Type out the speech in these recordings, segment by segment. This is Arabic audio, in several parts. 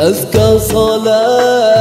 أزكى صلاة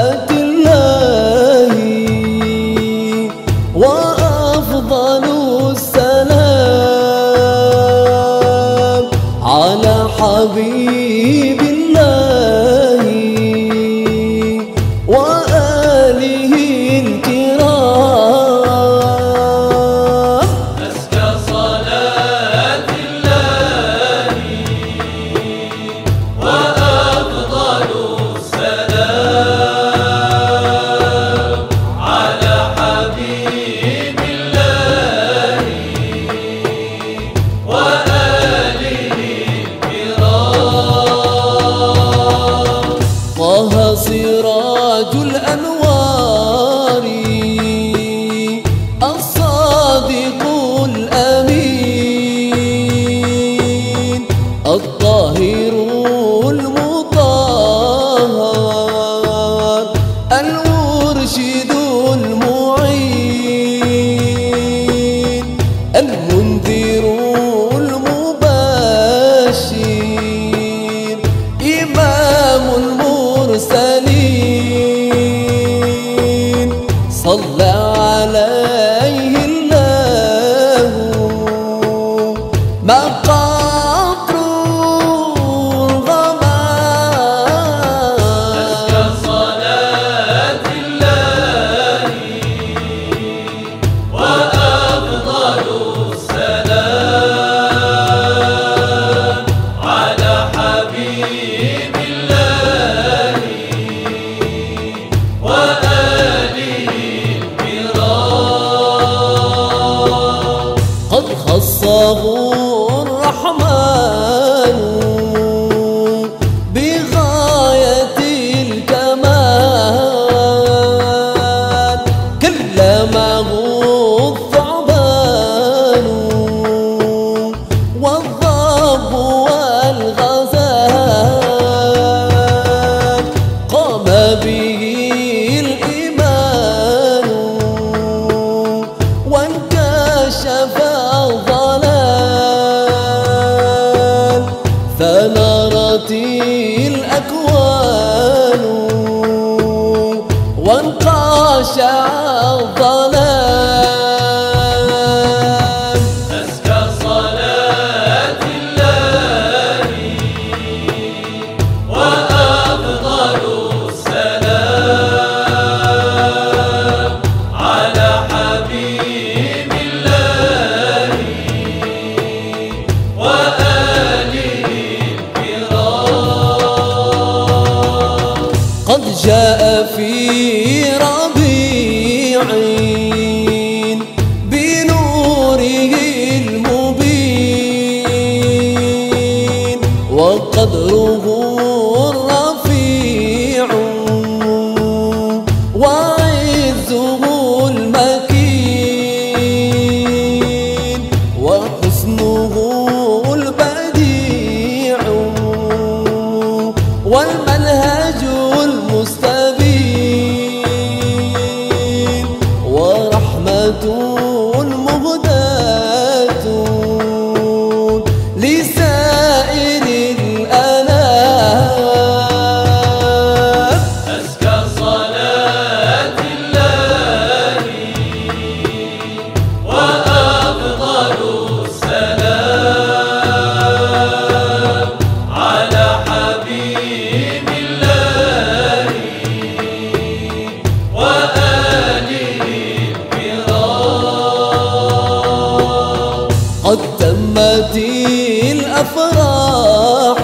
الله طاغوت تاتي الأكوان وانقاش الظلام جاء في ربيع بنوره المبين وقدره الرفيع وعزه المكين وحسنه البديع والملهى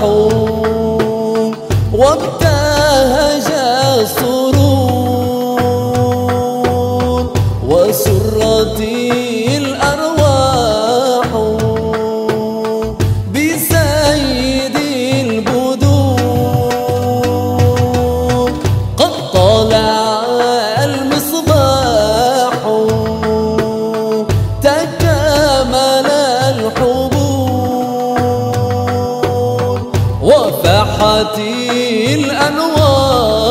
الصحون وابتهج السرور وسرتي وفاحتي الأنوار.